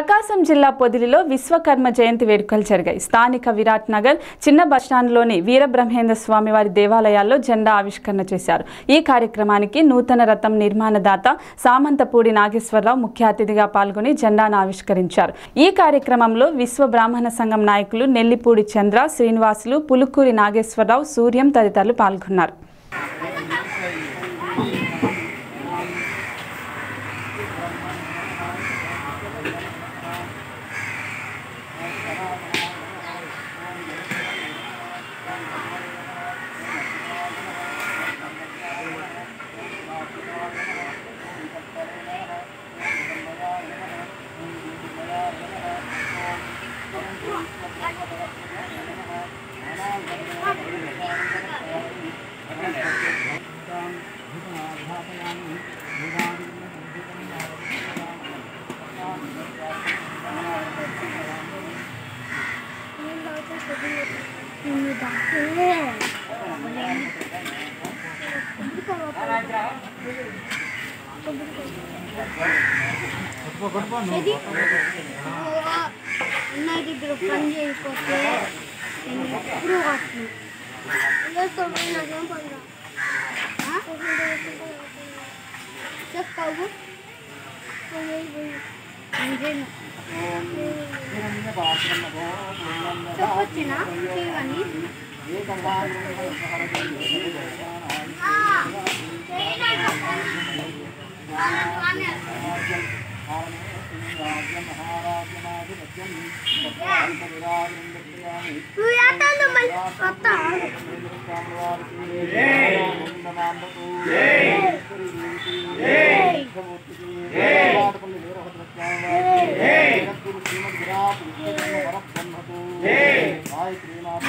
ప్రకాశం జిల్లా పొదిలిలో విశ్వకర్మ జయంతి వేడుకలు జరిగాయి. స్థానిక విరాట్ నగర్ చిన్న బస్టాండ్లోని వీరబ్రహ్మేంద్ర స్వామి వారి దేవాలయాల్లో జెండా ఆవిష్కరణ చేశారు. ఈ కార్యక్రమానికి నూతన రథం నిర్మాణదాత సామంతపూడి నాగేశ్వరరావు ముఖ్య అతిథిగా పాల్గొని జెండాను ఆవిష్కరించారు. ఈ కార్యక్రమంలో విశ్వ బ్రాహ్మణ సంఘం నాయకులు నెల్లిపూడి చంద్ర శ్రీనివాసులు పులుకూరి నాగేశ్వరరావు సూర్యం తదితరులు పాల్గొన్నారు. ఇది అన్నయ్య దగ్గర పని చేయకపోతే నేను ఎప్పుడు 하고 첫 번째나 세관이 아, 제일날 첫 나는 안에 그야타는 말 왔다. 예. 예. 예. ఏటాలు మళ్ళీ వస్తా శ్రీనాథ్